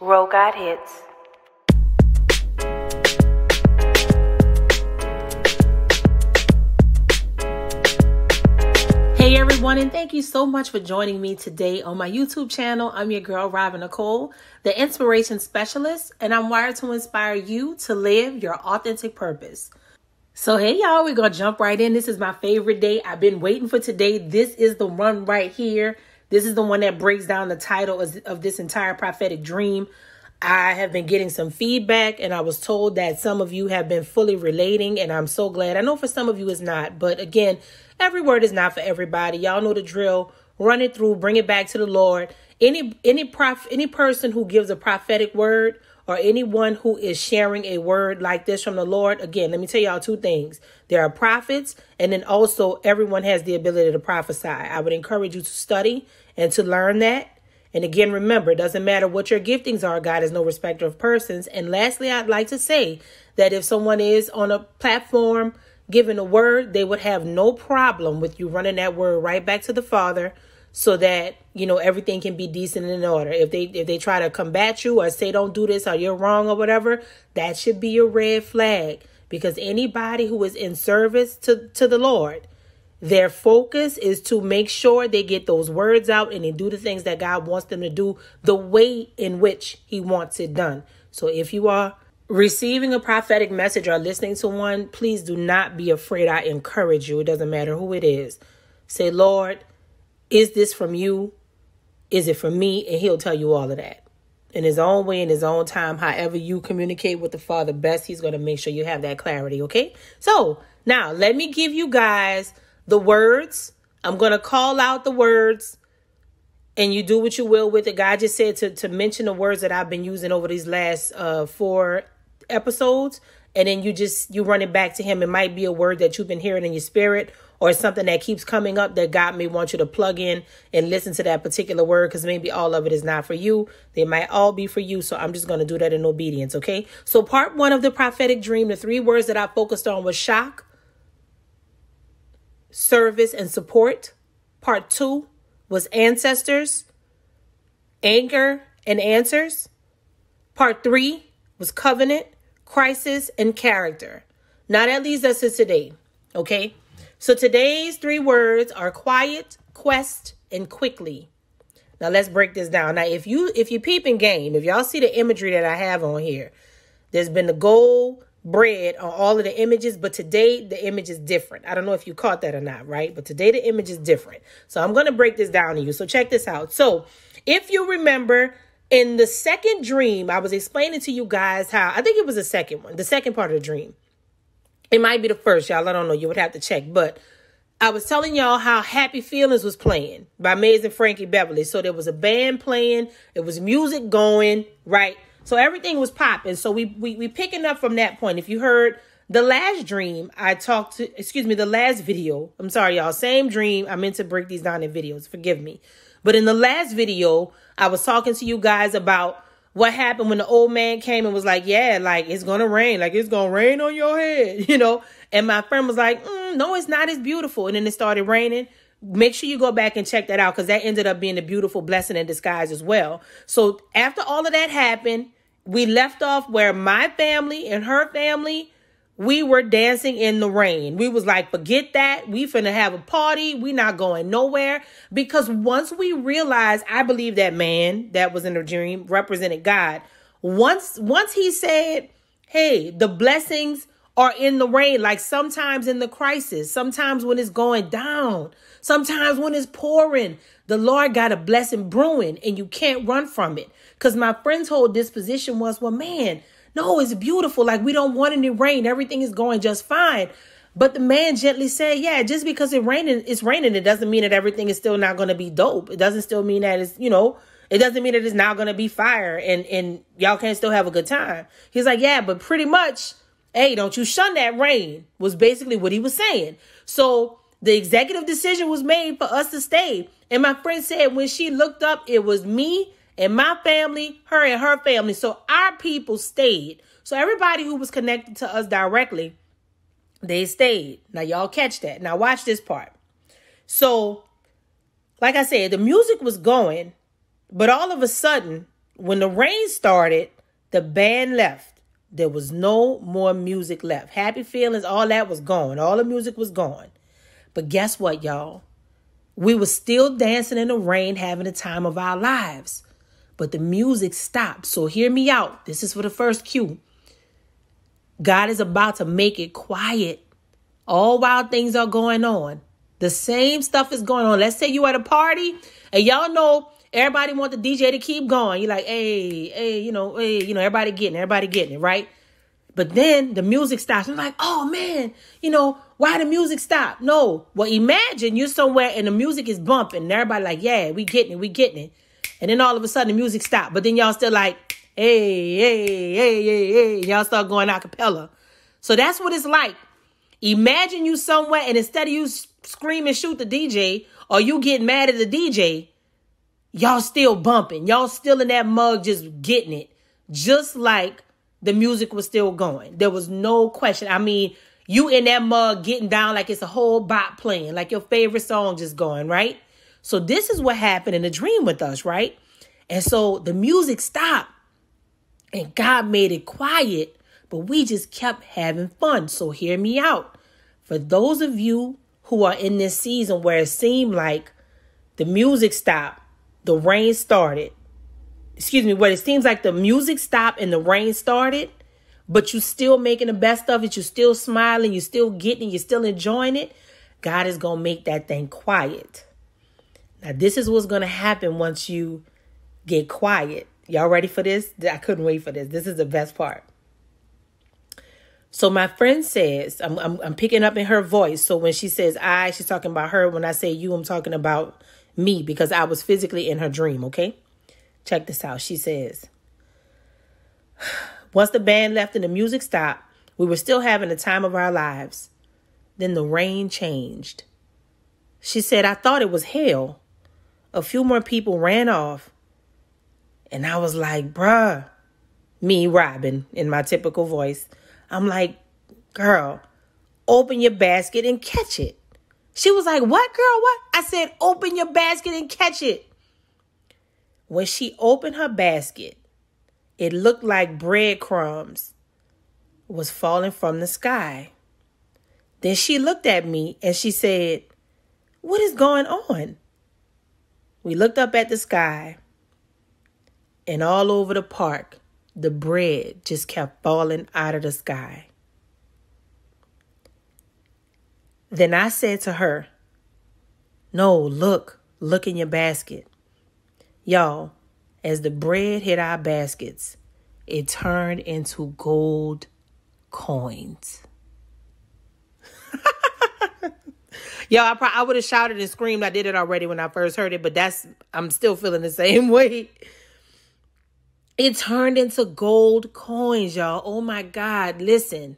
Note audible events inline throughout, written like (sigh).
Roll God Hits. Hey everyone, and thank you so much for joining me today on my YouTube channel. I'm your girl, Robin Nicole, the inspiration specialist, and I'm wired to inspire you to live your authentic purpose. So, hey y'all, we're gonna jump right in. This is my favorite day. I've been waiting for today. This is the one right here. This is the one that breaks down the title of this entire prophetic dream. I have been getting some feedback, and I was told that some of you have been fully relating, and I'm so glad. I know for some of you it's not, but again, every word is not for everybody. Y'all know the drill. Run it through, bring it back to the Lord. Any any prof any person who gives a prophetic word or anyone who is sharing a word like this from the Lord, again, let me tell y'all two things. There are prophets, and then also everyone has the ability to prophesy. I would encourage you to study and to learn that and again, remember, it doesn't matter what your giftings are, God is no respecter of persons. And lastly, I'd like to say that if someone is on a platform giving a word, they would have no problem with you running that word right back to the Father so that you know everything can be decent and in order. If they if they try to combat you or say don't do this or you're wrong or whatever, that should be a red flag because anybody who is in service to to the Lord their focus is to make sure they get those words out and they do the things that God wants them to do the way in which He wants it done. So if you are receiving a prophetic message or listening to one, please do not be afraid. I encourage you. It doesn't matter who it is. Say, Lord, is this from you? Is it from me? And He'll tell you all of that. In His own way, in His own time, however you communicate with the Father best, He's going to make sure you have that clarity, okay? So now let me give you guys the words. I'm going to call out the words and you do what you will with it. God just said to, to mention the words that I've been using over these last uh, four episodes. And then you just, you run it back to him. It might be a word that you've been hearing in your spirit or something that keeps coming up that God may want you to plug in and listen to that particular word because maybe all of it is not for you. They might all be for you. So I'm just going to do that in obedience. Okay. So part one of the prophetic dream, the three words that I focused on was shock, service, and support. Part two was ancestors, anger, and answers. Part three was covenant, crisis, and character. Now that leads us to today. Okay. So today's three words are quiet, quest, and quickly. Now let's break this down. Now, if you if you peep in game, if y'all see the imagery that I have on here, there's been the gold, bread on all of the images, but today the image is different. I don't know if you caught that or not, right? But today the image is different. So I'm going to break this down to you. So check this out. So if you remember in the second dream, I was explaining to you guys how I think it was the second one, the second part of the dream. It might be the first, y'all. I don't know. You would have to check, but I was telling y'all how Happy Feelings was playing by Maze and Frankie Beverly. So there was a band playing, it was music going, right? So everything was popping. So we, we we picking up from that point. If you heard the last dream, I talked to excuse me, the last video. I'm sorry, y'all. Same dream. I meant to break these down in videos. Forgive me. But in the last video, I was talking to you guys about what happened when the old man came and was like, "Yeah, like it's gonna rain, like it's gonna rain on your head," (laughs) you know. And my friend was like, mm, "No, it's not as beautiful." And then it started raining make sure you go back and check that out because that ended up being a beautiful blessing in disguise as well. So after all of that happened, we left off where my family and her family we were dancing in the rain. We was like, forget that. We finna have a party. We not going nowhere. Because once we realized, I believe that man that was in the dream represented God. Once, once he said, hey, the blessings are in the rain. Like sometimes in the crisis, sometimes when it's going down, Sometimes when it's pouring, the Lord got a blessing brewing and you can't run from it. Because my friend's whole disposition was, well, man, no, it's beautiful. Like we don't want any rain. Everything is going just fine. But the man gently said, yeah, just because it's raining, it's raining. It doesn't mean that everything is still not going to be dope. It doesn't still mean that it's, you know, it doesn't mean that it's not going to be fire and, and y'all can still have a good time. He's like, yeah, but pretty much, hey, don't you shun that rain was basically what he was saying. So the executive decision was made for us to stay. And my friend said when she looked up, it was me and my family, her and her family. So our people stayed. So everybody who was connected to us directly They stayed. Now, y'all catch that. Now, watch this part. So, like I said, the music was going, but all of a sudden, when the rain started, the band left. There was no more music left. Happy feelings, all that was gone. All the music was gone. But guess what, y'all? We were still dancing in the rain, having the time of our lives. But the music stopped. So hear me out. This is for the first cue. God is about to make it quiet. All while things are going on. The same stuff is going on. Let's say you at a party and y'all know everybody want the DJ to keep going. You're like, hey, hey, you know, hey, you know, everybody getting everybody getting it, right? But then the music stops. I'm like, oh man, you know, why the music stop? No. Well, imagine you're somewhere and the music is bumping and everybody like, yeah, we getting it, we getting it. And then all of a sudden the music stopped. But then y'all still like, hey, hey, hey, hey, hey. Y'all start going a cappella. So that's what it's like. Imagine you somewhere and instead of you scream and shoot the DJ or you get mad at the DJ, y'all still bumping. Y'all still in that mug just getting it. Just like the music was still going. There was no question. I mean, you in that mug getting down like it's a whole bot playing, like your favorite song just going, right? So this is what happened in the dream with us, right? And so the music stopped and God made it quiet, but we just kept having fun. So hear me out. For those of you who are in this season where it seemed like the music stopped, the rain started, excuse me, where it seems like the music stopped and the rain started, but you're still making the best of it, you're still smiling, you're still getting, you're still enjoying it, God is going to make that thing quiet. Now, this is what's going to happen once you get quiet. Y'all ready for this? I couldn't wait for this. This is the best part. So my friend says, I'm, I'm, I'm picking up in her voice. So when she says I, she's talking about her. When I say you, I'm talking about me because I was physically in her dream. Okay, check this out. She says, once the band left and the music stopped, we were still having the time of our lives. Then the rain changed. She said, I thought it was hell. A few more people ran off. And I was like, bruh, me, Robin, in my typical voice. I'm like, girl, open your basket and catch it. She was like, what, girl, what? I said, open your basket and catch it. When she opened her basket, it looked like breadcrumbs was falling from the sky. Then she looked at me and she said, What is going on? We looked up at the sky, and all over the park, the bread just kept falling out of the sky. Then I said to her, No, look, look in your basket. Y'all, as the bread hit our baskets, it turned into gold coins. Yo, I, I would have shouted and screamed. I did it already when I first heard it, but that's I'm still feeling the same (laughs) way. It turned into gold coins, y'all. Oh my God. Listen.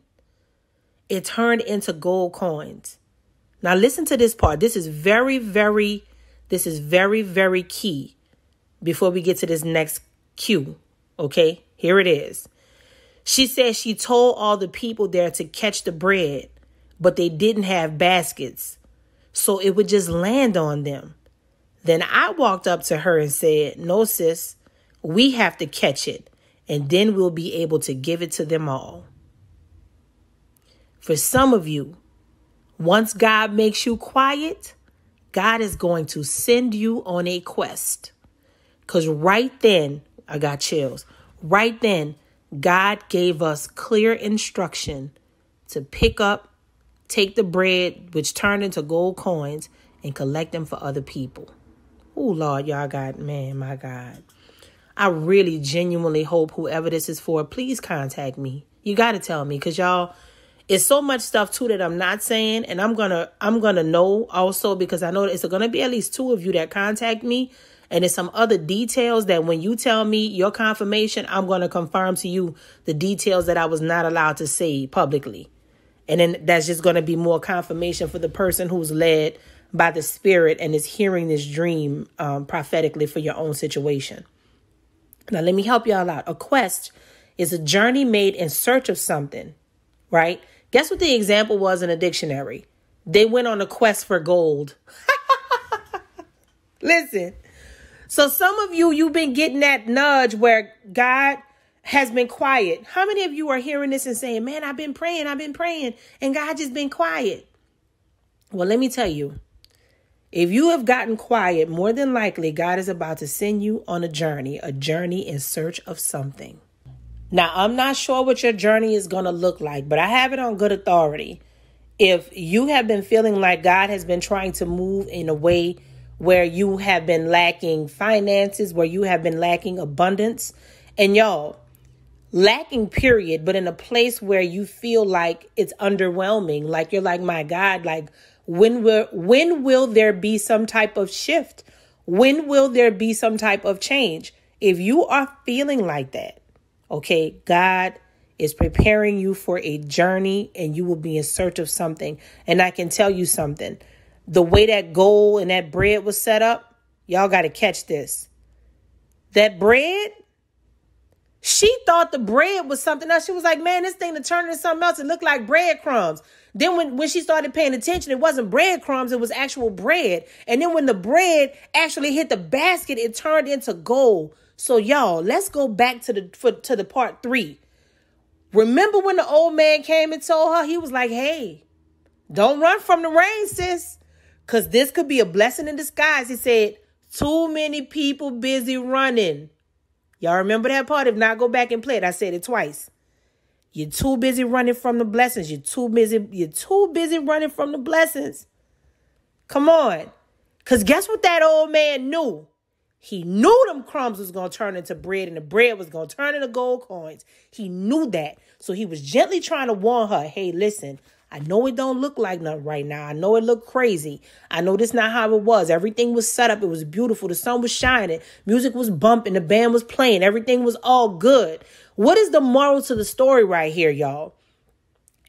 It turned into gold coins. Now listen to this part. This is very, very, this is very, very key before we get to this next cue. Okay, here it is. She said she told all the people there to catch the bread, but they didn't have baskets, so it would just land on them. Then I walked up to her and said, No, sis, we have to catch it, and then we'll be able to give it to them all. For some of you, once God makes you quiet, God is going to send you on a quest. Because right then, I got chills. Right then, God gave us clear instruction to pick up, take the bread, which turned into gold coins, and collect them for other people. Oh, Lord, y'all got, man, my God. I really genuinely hope whoever this is for, please contact me. You got to tell me because y'all, it's so much stuff too that I'm not saying, and I'm gonna I'm gonna know also because I know it's gonna be at least two of you that contact me, and there's some other details that when you tell me your confirmation, I'm gonna confirm to you the details that I was not allowed to say publicly, and then that's just gonna be more confirmation for the person who's led by the Spirit and is hearing this dream um, prophetically for your own situation. Now, let me help y'all out. A quest is a journey made in search of something right? Guess what the example was in a dictionary? They went on a quest for gold. (laughs) Listen. So some of you, you've been getting that nudge where God has been quiet. How many of you are hearing this and saying, man, I've been praying, I've been praying, and God just been quiet? Well, let me tell you, if you have gotten quiet, more than likely God is about to send you on a journey, a journey in search of something. Now, I'm not sure what your journey is going to look like, but I have it on good authority. If you have been feeling like God has been trying to move in a way where you have been lacking finances, where you have been lacking abundance, and y'all, lacking period, but in a place where you feel like it's underwhelming, like you're like, my God, like when will when will there be some type of shift? When will there be some type of change? If you are feeling like that, Okay, God is preparing you for a journey and you will be in search of something. And I can tell you something the way that goal and that bread was set up, y'all got to catch this. That bread, she thought the bread was something else. She was like, man, this thing to turn into something else. It looked like breadcrumbs. Then when, when she started paying attention, it wasn't breadcrumbs, it was actual bread. And then when the bread actually hit the basket, it turned into gold. So y'all, let's go back to the for, to the part 3. Remember when the old man came and told her he was like, "Hey, don't run from the rain, sis, cuz this could be a blessing in disguise." He said, "Too many people busy running." Y'all remember that part? If not, go back and play it. I said it twice. You're too busy running from the blessings. You're too busy. You're too busy running from the blessings. Come on. Because guess what that old man knew? He knew them crumbs was going to turn into bread and the bread was going to turn into gold coins. He knew that. So he was gently trying to warn her, hey, listen, I know it don't look like nothing right now. I know it looked crazy. I know this not how it was. Everything was set up. It was beautiful. The sun was shining. Music was bumping. The band was playing. Everything was all good. What is the moral to the story right here, y'all?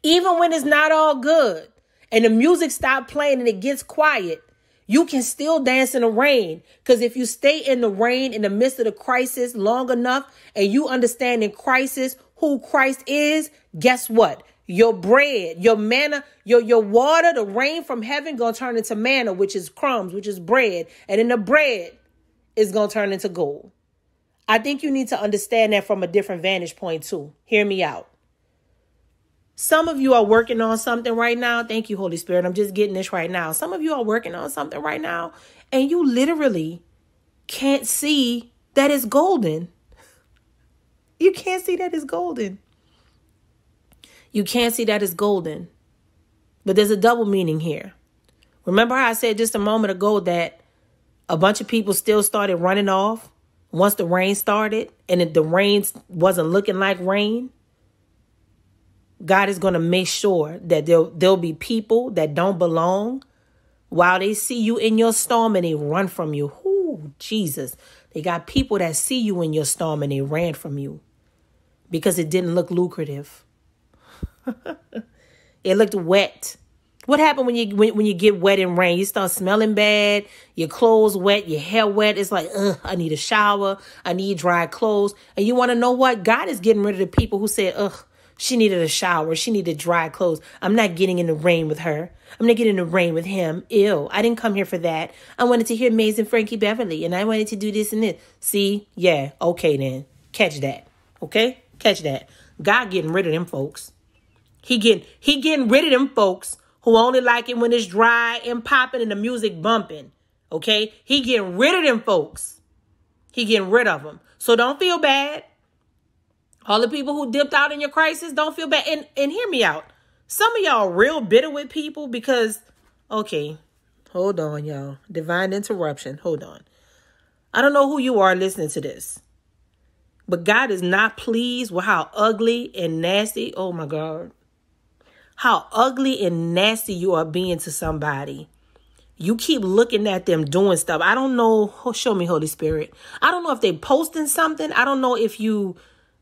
Even when it's not all good and the music stopped playing and it gets quiet, you can still dance in the rain because if you stay in the rain in the midst of the crisis long enough and you understand in crisis who Christ is, guess what? Your bread, your manna, your your water, the rain from heaven gonna turn into manna, which is crumbs, which is bread, and then the bread is gonna turn into gold. I think you need to understand that from a different vantage point too. Hear me out. Some of you are working on something right now. Thank you, Holy Spirit. I'm just getting this right now. Some of you are working on something right now, and you literally can't see that it's golden. (laughs) You can't see that it's golden. You can't see that it's golden. But there's a double meaning here. Remember how I said just a moment ago that a bunch of people still started running off once the rain started and the rain wasn't looking like rain? God is going to make sure that there'll, there'll be people that don't belong while they see you in your storm and they run from you. Ooh, Jesus. They got people that see you in your storm and they ran from you because it didn't look lucrative. (laughs) it looked wet. What happened when you when, when you get wet in rain? You start smelling bad, your clothes wet, your hair wet. It's like, ugh, I need a shower, I need dry clothes. And you want to know what? God is getting rid of the people who said, ugh, she needed a shower. She needed dry clothes. I'm not getting in the rain with her. I'm not getting in the rain with him. Ew. I didn't come here for that. I wanted to hear Maze and Frankie Beverly and I wanted to do this and this. See? Yeah. Okay then. Catch that. Okay? Catch that. God getting rid of them folks. He getting he getting rid of them folks who only like it when it's dry and popping and the music bumping. Okay? He getting rid of them folks. He getting rid of them. So don't feel bad. All the people who dipped out in your crisis, don't feel bad. And and hear me out. Some of y'all real bitter with people because okay, hold on, y'all. Divine interruption. Hold on. I don't know who you are listening to this. But God is not pleased with how ugly and nasty, oh my God, how ugly and nasty you are being to somebody. You keep looking at them doing stuff. I don't know. Show me, Holy Spirit. I don't know if they posting something. I don't know if you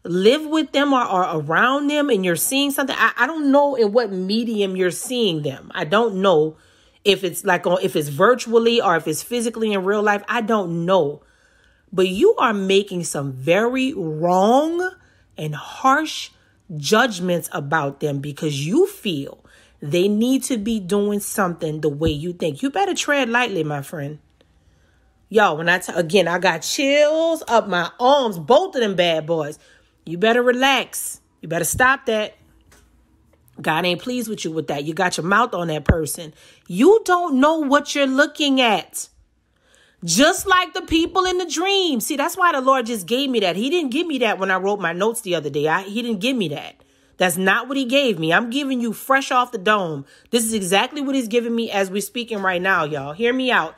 live with them or are around them and you're seeing something. I, I don't know in what medium you're seeing them. I don't know if it's like on if it's virtually or if it's physically in real life. I don't know. But you are making some very wrong and harsh judgments about them because you feel they need to be doing something the way you think. You better tread lightly, my friend. Y'all, when I again, I got chills up my arms, both of them bad boys. You better relax. You better stop that. God ain't pleased with you with that. You got your mouth on that person. You don't know what you're looking at. Just like the people in the dream. See, that's why the Lord just gave me that. He didn't give me that when I wrote my notes the other day. I, he didn't give me that. That's not what he gave me. I'm giving you fresh off the dome. This is exactly what he's giving me as we're speaking right now, y'all. Hear me out.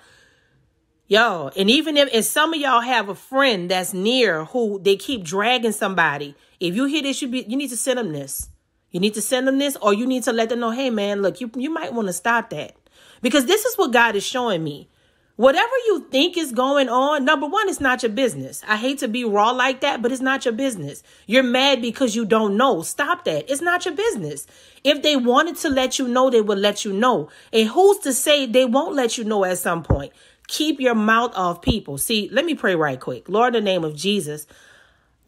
Yo, and even if, if some of y'all have a friend that's near who they keep dragging somebody, if you hear this, you be you need to send them this. You need to send them this, or you need to let them know, hey man, look, you you might want to stop that. Because this is what God is showing me. Whatever you think is going on, number one, it's not your business. I hate to be raw like that, but it's not your business. You're mad because you don't know. Stop that. It's not your business. If they wanted to let you know, they would let you know. And who's to say they won't let you know at some point? Keep your mouth off people. See, let me pray right quick. Lord, in the name of Jesus,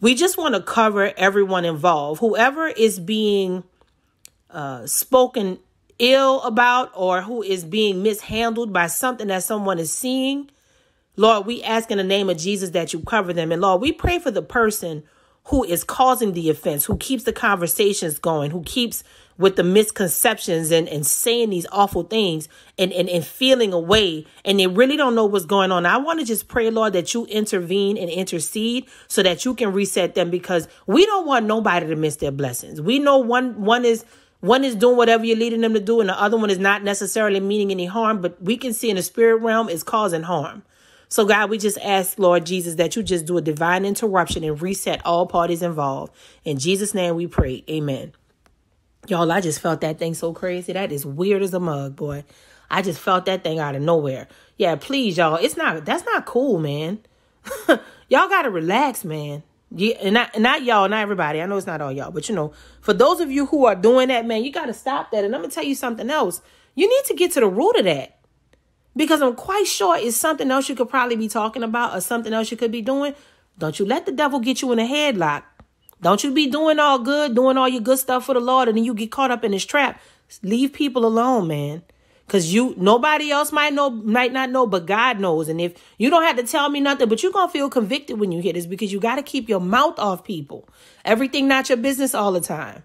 we just want to cover everyone involved. Whoever is being uh, spoken ill about or who is being mishandled by something that someone is seeing, Lord, we ask in the name of Jesus that you cover them. And Lord, we pray for the person who is causing the offense, who keeps the conversations going, who keeps with the misconceptions and, and saying these awful things and, and, and feeling away and they really don't know what's going on. I want to just pray, Lord, that you intervene and intercede so that you can reset them because we don't want nobody to miss their blessings. We know one one is one is doing whatever you're leading them to do, and the other one is not necessarily meaning any harm, but we can see in the spirit realm is causing harm. So, God, we just ask, Lord Jesus, that you just do a divine interruption and reset all parties involved. In Jesus' name we pray. Amen. Y'all, I just felt that thing so crazy. That is weird as a mug, boy. I just felt that thing out of nowhere. Yeah, please, y'all. It's not, that's not cool, man. (laughs) y'all got to relax, man. Yeah, and not, not y'all, not everybody. I know it's not all y'all, but you know, for those of you who are doing that, man, you got to stop that. And I'm gonna tell you something else. You need to get to the root of that because I'm quite sure it's something else you could probably be talking about or something else you could be doing. Don't you let the devil get you in a headlock. Don't you be doing all good, doing all your good stuff for the Lord, and then you get caught up in this trap. Leave people alone, man. Cause you nobody else might know might not know, but God knows. And if you don't have to tell me nothing, but you're gonna feel convicted when you hear this because you gotta keep your mouth off people. Everything not your business all the time.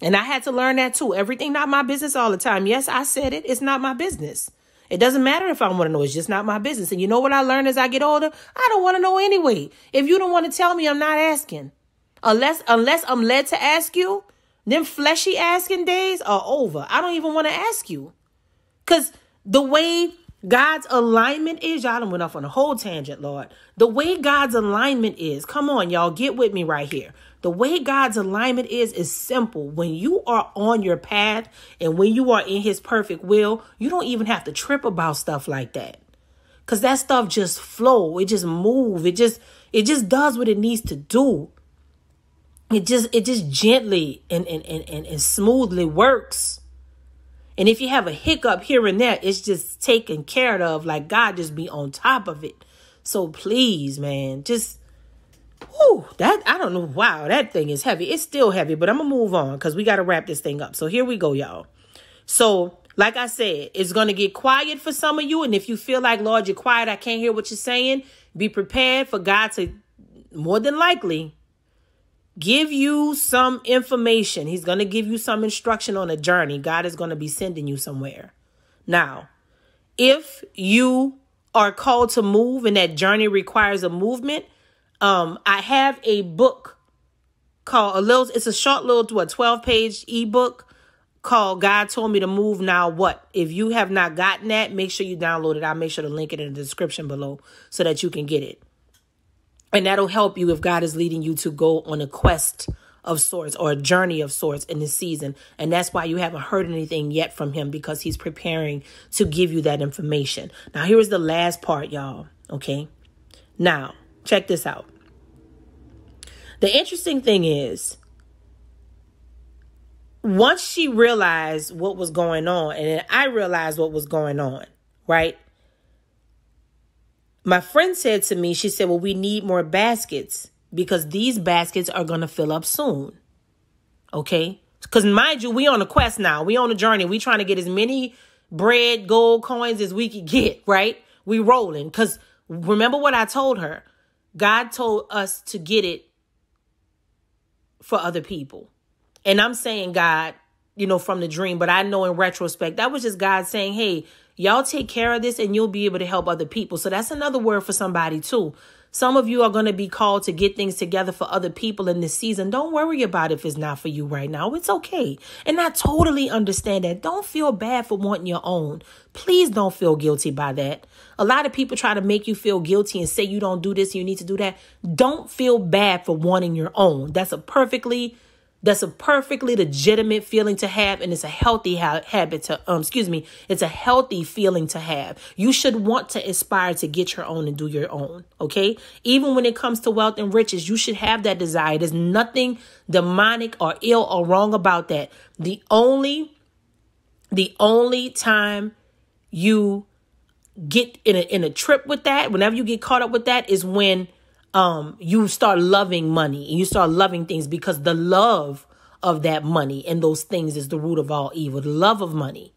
And I had to learn that too. Everything not my business all the time. Yes, I said it. It's not my business. It doesn't matter if I want to know. It's just not my business. And you know what I learned as I get older? I don't want to know anyway. If you don't want to tell me, I'm not asking. Unless unless I'm led to ask you, them fleshy asking days are over. I don't even want to ask you. Because the way God's alignment is, y'all done went off on a whole tangent, Lord. The way God's alignment is, come on, y'all, get with me right here. The way God's alignment is, is simple. When you are on your path and when you are in his perfect will, you don't even have to trip about stuff like that. Cause that stuff just flow. It just move. It just, it just does what it needs to do. It just, it just gently and, and, and, and, and smoothly works. And if you have a hiccup here and there, it's just taken care of. Like God just be on top of it. So please, man, just whoo, that I don't know. Wow, that thing is heavy. It's still heavy, but I'm gonna move on because we gotta wrap this thing up. So here we go, y'all. So, like I said, it's gonna get quiet for some of you. And if you feel like, Lord, you're quiet, I can't hear what you're saying, be prepared for God to more than likely give you some information. He's going to give you some instruction on a journey. God is going to be sending you somewhere. Now, if you are called to move and that journey requires a movement, um, I have a book called a little, it's a short little, what, 12 page ebook called God Told Me to Move Now What. If you have not gotten that, make sure you download it. I'll make sure to link it in the description below so that you can get it. And that'll help you if God is leading you to go on a quest of sorts or a journey of sorts in this season. And that's why you haven't heard anything yet from him because he's preparing to give you that information. Now, here's the last part, y'all. Okay. Now, check this out. The interesting thing is, once she realized what was going on, and I realized what was going on, right? My friend said to me, she said, Well, we need more baskets because these baskets are going to fill up soon. Okay? Because mind you, we on a quest now. We on a journey. We trying to get as many bread, gold coins as we could get, right? We rolling. Because remember what I told her. God told us to get it for other people. And I'm saying God, you know, from the dream, but I know in retrospect, that was just God saying, hey, y'all take care of this and you'll be able to help other people. So that's another word for somebody too. Some of you are going to be called to get things together for other people in this season. Don't worry about if it's not for you right now. It's okay. And I totally understand that. Don't feel bad for wanting your own. Please don't feel guilty by that. A lot of people try to make you feel guilty and say you don't do this, you need to do that. Don't feel bad for wanting your own. That's a perfectly that's a perfectly legitimate feeling to have, and it's a healthy ha- habit to, um, excuse me, it's a healthy feeling to have. You should want to aspire to get your own and do your own, okay? Even when it comes to wealth and riches, you should have that desire. There's nothing demonic or ill or wrong about that. The only, the only time you get in a, in a trip with that, whenever you get caught up with that, is when um, you start loving money and you start loving things because the love of that money and those things is the root of all evil. The love of money.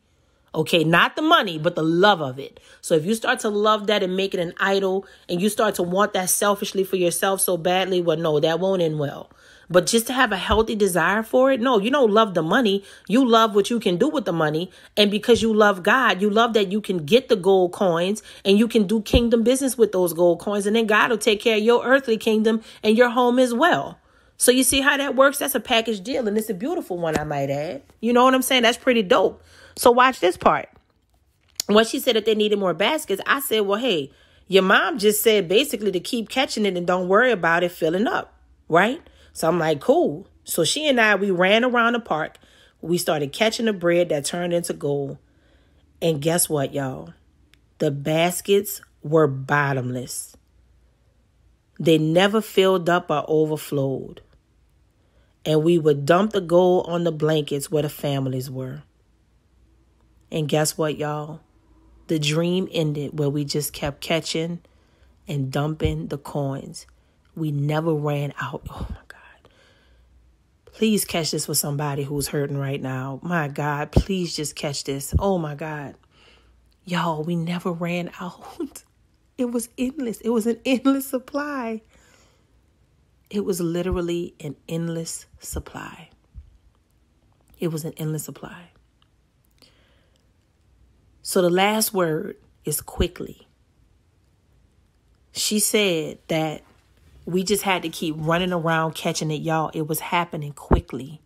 Okay, not the money, but the love of it. So if you start to love that and make it an idol and you start to want that selfishly for yourself so badly, well, no, that won't end well. But just to have a healthy desire for it, no, you don't love the money. You love what you can do with the money. And because you love God, you love that you can get the gold coins and you can do kingdom business with those gold coins. And then God will take care of your earthly kingdom and your home as well. So you see how that works? That's a package deal. And it's a beautiful one, I might add. You know what I'm saying? That's pretty dope. So watch this part. When she said that they needed more baskets, I said, well, hey, your mom just said basically to keep catching it and don't worry about it filling up, right? So I'm like, cool. So she and I, we ran around the park. We started catching the bread that turned into gold. And guess what, y'all? The baskets were bottomless. They never filled up or overflowed. And we would dump the gold on the blankets where the families were. And guess what, y'all? The dream ended where we just kept catching and dumping the coins. We never ran out. Oh Please catch this with somebody who's hurting right now. My God, please just catch this. Oh my God. Y'all, we never ran out. (laughs) It was endless. It was an endless supply. It was literally an endless supply. It was an endless supply. So the last word is quickly. She said that we just had to keep running around catching it, y'all. It was happening quickly.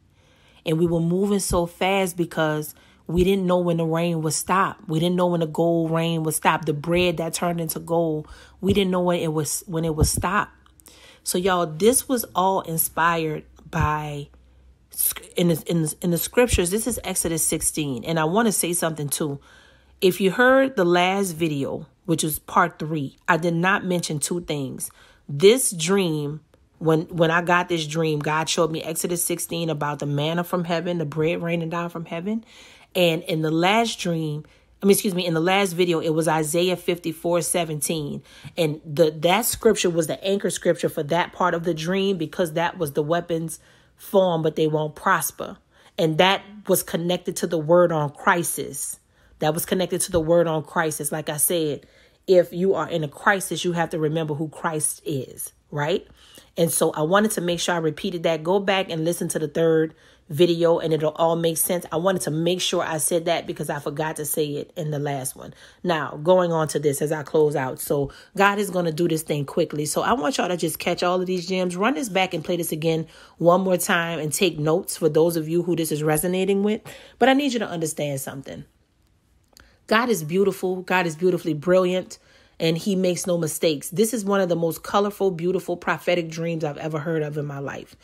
And we were moving so fast because we didn't know when the rain would stop. We didn't know when the gold rain would stop. The bread that turned into gold, we didn't know when it was when it would stop. So y'all, this was all inspired by in the, in the, in the scriptures. This is Exodus 16, and I want to say something too. If you heard the last video, which was part three, I did not mention two things this dream when when I got this dream, God showed me Exodus 16 about the manna from heaven, the bread raining down from heaven. And in the last dream, I mean, excuse me, in the last video, it was Isaiah 54 17. And the that scripture was the anchor scripture for that part of the dream because that was the weapons form, but they won't prosper. And that was connected to the word on crisis. That was connected to the word on crisis. Like I said, if you are in a crisis, you have to remember who Christ is, right? And so I wanted to make sure I repeated that. Go back and listen to the third video and it'll all make sense. I wanted to make sure I said that because I forgot to say it in the last one. Now, going on to this as I close out. So, God is going to do this thing quickly. So, I want y'all to just catch all of these gems, run this back and play this again one more time and take notes for those of you who this is resonating with. But I need you to understand something. God is beautiful. God is beautifully brilliant and he makes no mistakes. This is one of the most colorful, beautiful prophetic dreams I've ever heard of in my life.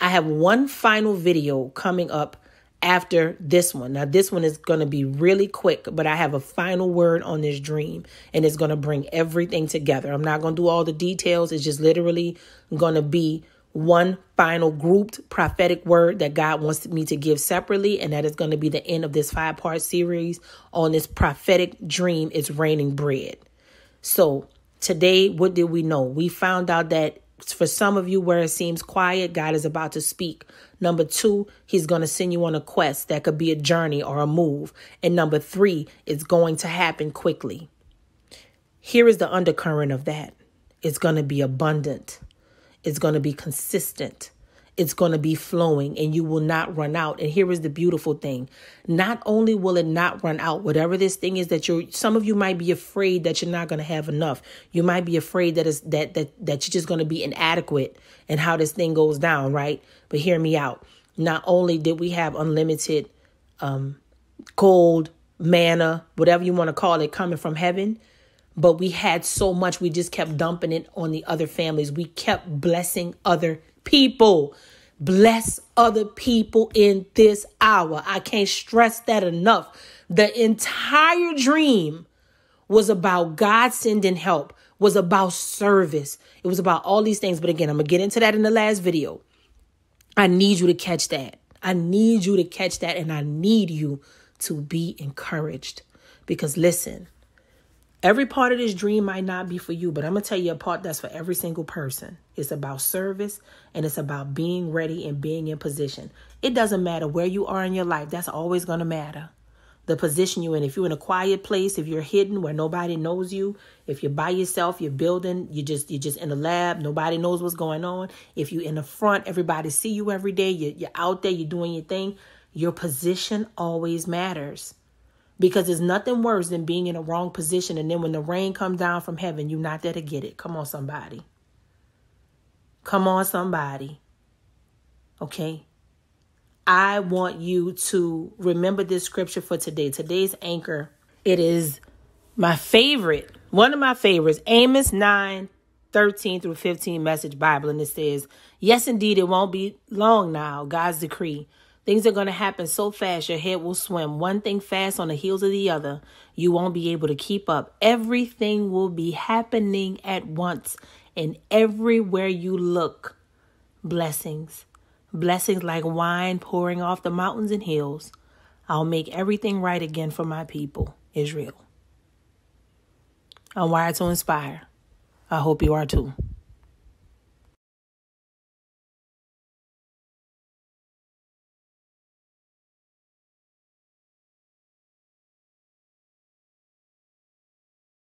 I have one final video coming up after this one. Now, this one is going to be really quick, but I have a final word on this dream and it's going to bring everything together. I'm not going to do all the details. It's just literally going to be one final grouped prophetic word that God wants me to give separately, and that is going to be the end of this five part series on this prophetic dream. It's raining bread. So, today, what did we know? We found out that For some of you, where it seems quiet, God is about to speak. Number two, He's going to send you on a quest that could be a journey or a move. And number three, it's going to happen quickly. Here is the undercurrent of that it's going to be abundant, it's going to be consistent, it's going to be flowing and you will not run out. And here is the beautiful thing. Not only will it not run out, whatever this thing is that you're some of you might be afraid that you're not going to have enough. You might be afraid that is that that that you're just going to be inadequate and how this thing goes down, right? But hear me out. Not only did we have unlimited um gold, manna, whatever you want to call it coming from heaven, but we had so much we just kept dumping it on the other families. We kept blessing other people. Bless other people in this hour. I can't stress that enough. The entire dream was about God sending help, was about service. It was about all these things. But again, I'm to get into that in the last video. I need you to catch that. I need you to catch that. And I need you to be encouraged. Because listen, Every part of this dream might not be for you, but I'm going to tell you a part that's for every single person. It's about service and it's about being ready and being in position. It doesn't matter where you are in your life, that's always going to matter. The position you're in. If you're in a quiet place, if you're hidden where nobody knows you, if you're by yourself, you're building, you just you're just in a lab, nobody knows what's going on. If you're in the front, everybody see you every day, you're, you're out there, you're doing your thing. Your position always matters because there's nothing worse than being in a wrong position and then when the rain comes down from heaven you're not there to get it. Come on somebody. Come on somebody. Okay? I want you to remember this scripture for today. Today's anchor it is my favorite one of my favorites amos 9 13 through 15 message bible. And it says yes indeed it won't be long now god's decree Things are going to happen so fast, your head will swim. One thing fast on the heels of the other. You won't be able to keep up. Everything will be happening at once, and everywhere you look, blessings. Blessings like wine pouring off the mountains and hills. I'll make everything right again for my people, Israel. I'm wired to inspire. I hope you are too.